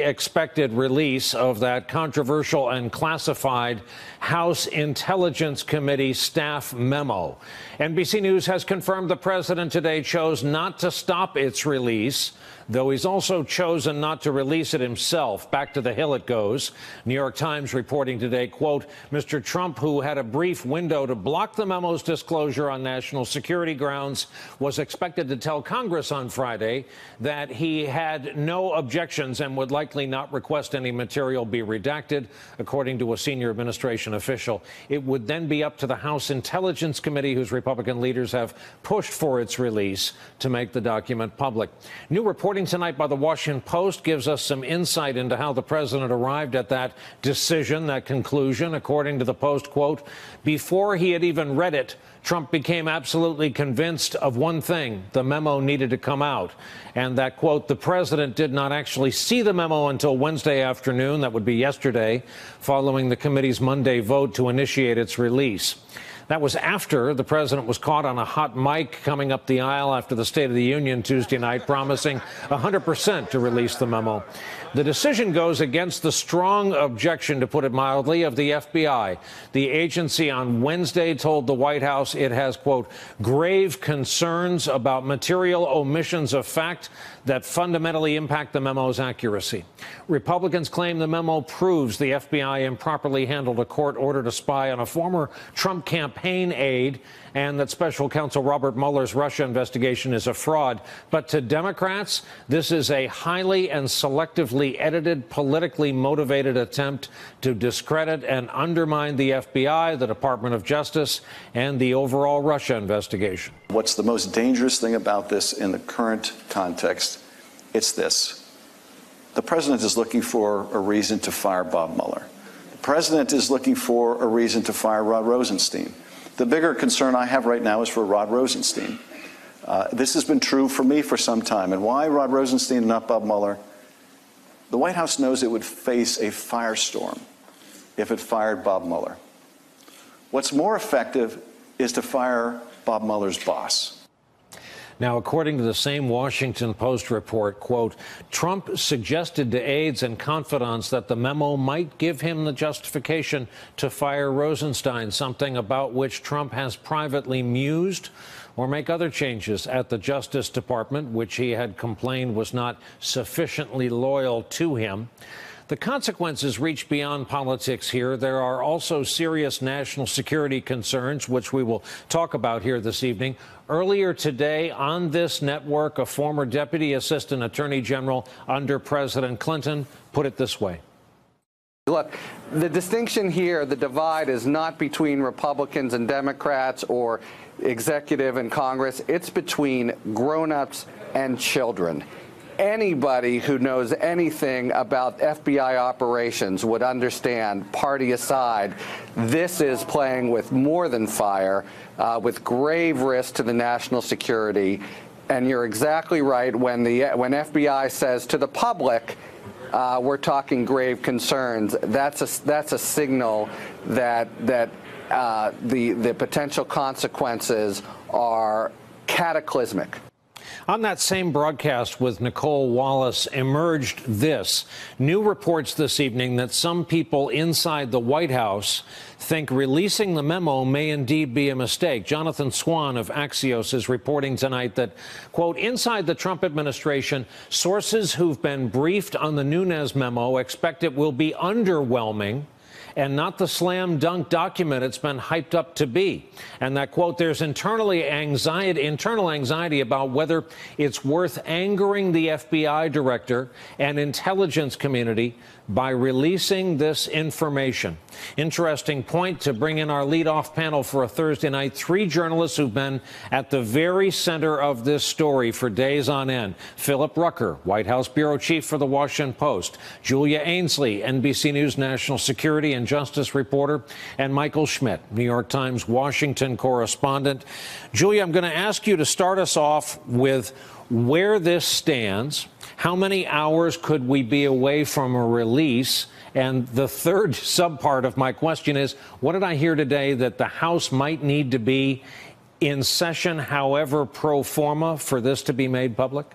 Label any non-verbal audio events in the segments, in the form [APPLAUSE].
expected release of that controversial and classified House Intelligence Committee staff memo. NBC News has confirmed the president today chose not to stop its release though he's also chosen not to release it himself. Back to the Hill it goes. New York Times reporting today, quote, Mr. Trump, who had a brief window to block the memo's disclosure on national security grounds, was expected to tell Congress on Friday that he had no objections and would likely not request any material be redacted, according to a senior administration official. It would then be up to the House Intelligence Committee, whose Republican leaders have pushed for its release, to make the document public. New reporting tonight by the Washington Post gives us some insight into how the president arrived at that decision, that conclusion. According to the Post, quote, before he had even read it, Trump became absolutely convinced of one thing the memo needed to come out. And that, quote, the president did not actually see the memo until Wednesday afternoon, that would be yesterday, following the committee's Monday vote to initiate its release. That was after the president was caught on a hot mic coming up the aisle after the State of the Union Tuesday night, promising 100% to release the memo. The decision goes against the strong objection, to put it mildly, of the FBI. The agency on Wednesday told the White House it has, quote, grave concerns about material omissions of fact that fundamentally impact the memo's accuracy. Republicans claim the memo proves the FBI improperly handled a court order to spy on a former Trump campaign aide and that special counsel Robert Mueller's Russia investigation is a fraud. But to Democrats, this is a highly and selectively edited, politically motivated attempt to discredit and undermine the FBI, the Department of Justice, and the overall Russia investigation. What's the most dangerous thing about this in the current context? It's this. The president is looking for a reason to fire Bob Mueller. President is looking for a reason to fire Rod Rosenstein. The bigger concern I have right now is for Rod Rosenstein. Uh, this has been true for me for some time. And why Rod Rosenstein and not Bob Mueller? The White House knows it would face a firestorm if it fired Bob Mueller. What's more effective is to fire Bob Mueller's boss. Now, according to the same Washington Post report, quote, Trump suggested to aides and confidants that the memo might give him the justification to fire Rosenstein, something about which Trump has privately mused or make other changes at the Justice Department, which he had complained was not sufficiently loyal to him. The consequences reach beyond politics here. There are also serious national security concerns, which we will talk about here this evening. Earlier today on this network, a former deputy assistant attorney general under President Clinton put it this way. Look, the distinction here, the divide is not between Republicans and Democrats or executive and Congress. It's between grown-ups and children anybody who knows anything about FBI operations would understand, party aside, this is playing with more than fire, uh, with grave risk to the national security. And you're exactly right when the when FBI says to the public, uh, we're talking grave concerns. That's a that's a signal that that uh, the the potential consequences are cataclysmic. On that same broadcast with Nicolle Wallace emerged this new reports this evening that some people inside the White House think releasing the memo may indeed be a mistake. Jonathan Swan of Axios is reporting tonight that, quote, inside the Trump administration, sources who've been briefed on the Nunes memo expect it will be underwhelming and not the slam dunk document it's been hyped up to be. And that quote, there's internally anxiety, internal anxiety about whether it's worth angering the FBI director and intelligence community by releasing this information. Interesting point to bring in our lead-off panel for a Thursday night. Three journalists who've been at the very center of this story for days on end. Philip Rucker, White House bureau chief for the Washington Post. Julia Ainsley, NBC News national security and justice reporter. And Michael Schmidt, New York Times Washington correspondent. Julia, I'm going to ask you to start us off with where this stands how many hours could we be away from a release? And the third [LAUGHS] subpart of my question is what did I hear today that the House might need to be in session, however pro forma, for this to be made public?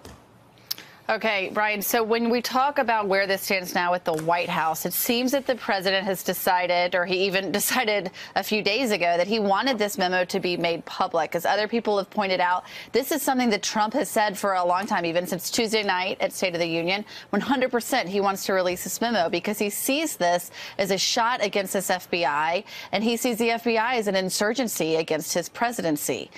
Okay, Brian. So when we talk about where this stands now with the White House, it seems that the president has decided, or he even [LAUGHS] decided a few days ago, that he wanted this memo to be made public. As other people have pointed out, this is something that Trump has said for a long time, even since Tuesday night at State of the Union. 100% he wants to release this memo because he sees this as a shot against this FBI, and he sees the FBI as an insurgency against his presidency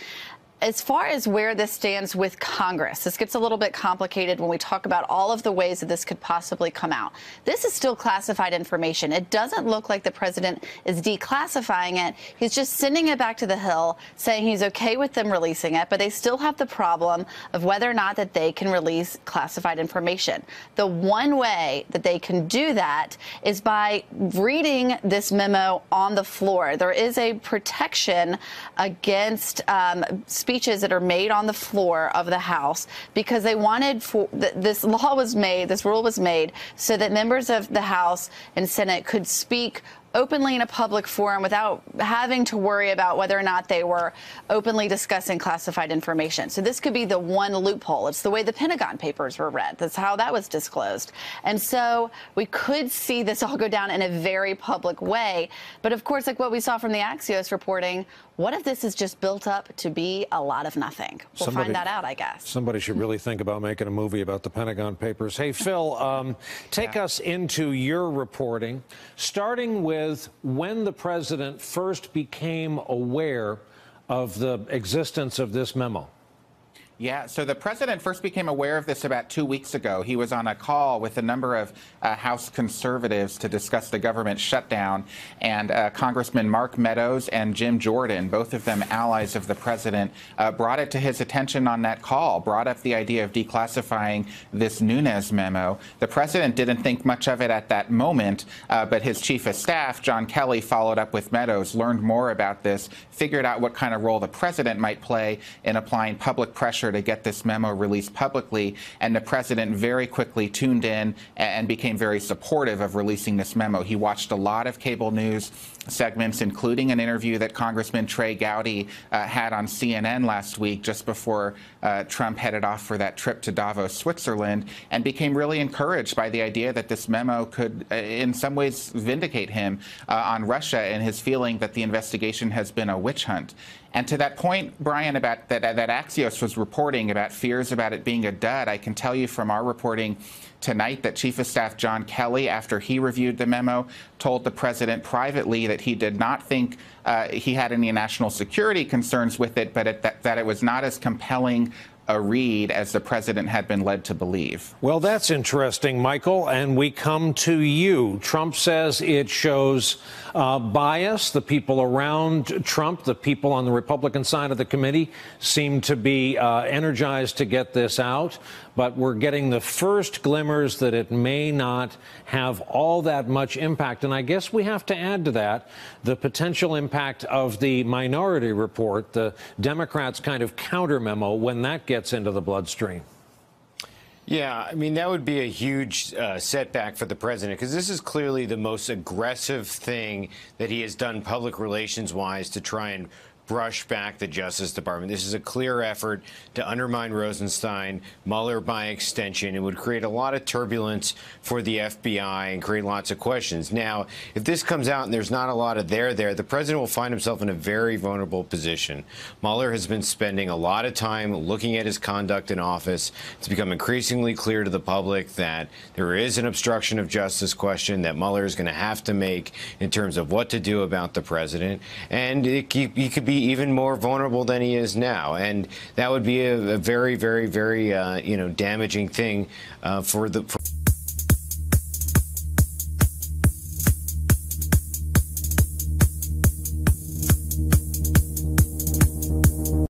as far as where this stands with Congress, this gets a little bit complicated when we talk about all of the ways that this could possibly come out. This is still classified information. It doesn't look like the president is declassifying it. He's just sending it back to the Hill, saying he's okay with them releasing it, but they still have the problem of whether or not that they can release classified information. The one way that they can do that is by reading this memo on the floor. There is a protection against um, speeches that are made on the floor of the House because they wanted for th this law was made, this rule was made so that members of the House and Senate could speak openly in a public forum without having to worry about whether or not they were openly discussing classified information. So this could be the one loophole. It's the way the Pentagon Papers were read. That's how that was disclosed. And so we could see this all go down in a very public way. But of course, like what we saw from the Axios reporting, what if this is just built up to be a lot of nothing? We'll somebody, find that out, I guess. Somebody should really think about making a movie about the Pentagon Papers. Hey, Phil, um, take yeah. us into your reporting, starting with with when the president first became aware of the existence of this memo. Yeah, so the president first became aware of this about two weeks ago. He was on a call with a number of uh, House conservatives to discuss the government shutdown, and uh, Congressman Mark Meadows and Jim Jordan, both of them allies of the president, uh, brought it to his attention on that call, brought up the idea of declassifying this Nunes memo. The president didn't think much of it at that moment, uh, but his chief of staff, John Kelly, followed up with Meadows, learned more about this, figured out what kind of role the president might play in applying public pressure to get this memo released publicly, and the president very quickly tuned in and became very supportive of releasing this memo. He watched a lot of cable news segments, including an interview that Congressman Trey Gowdy uh, had on CNN last week, just before uh, Trump headed off for that trip to Davos, Switzerland, and became really encouraged by the idea that this memo could, uh, in some ways, vindicate him uh, on Russia and his feeling that the investigation has been a witch hunt. And to that point, Brian, about that, that Axios was reporting about fears about it being a dud, I can tell you from our reporting tonight that Chief of Staff John Kelly, after he reviewed the memo, told the president privately that he did not think uh, he had any national security concerns with it, but it, that, that it was not as compelling a read as the president had been led to believe. Well, that's interesting, Michael. And we come to you. Trump says it shows uh, bias. The people around Trump, the people on the Republican side of the committee, seem to be uh, energized to get this out. But we're getting the first glimmers that it may not have all that much impact. And I guess we have to add to that the potential impact of the minority report, the Democrats' kind of counter memo, when that gets into the bloodstream. Yeah, I mean, that would be a huge uh, setback for the president because this is clearly the most aggressive thing that he has done public relations wise to try and brush back the Justice Department. This is a clear effort to undermine Rosenstein, Mueller by extension. It would create a lot of turbulence for the FBI and create lots of questions. Now, if this comes out and there's not a lot of there there, the president will find himself in a very vulnerable position. Mueller has been spending a lot of time looking at his conduct in office. It's become increasingly clear to the public that there is an obstruction of justice question that Mueller is going to have to make in terms of what to do about the president. And it, he, he could be even more vulnerable than he is now, and that would be a, a very, very, very uh, you know damaging thing uh, for the. For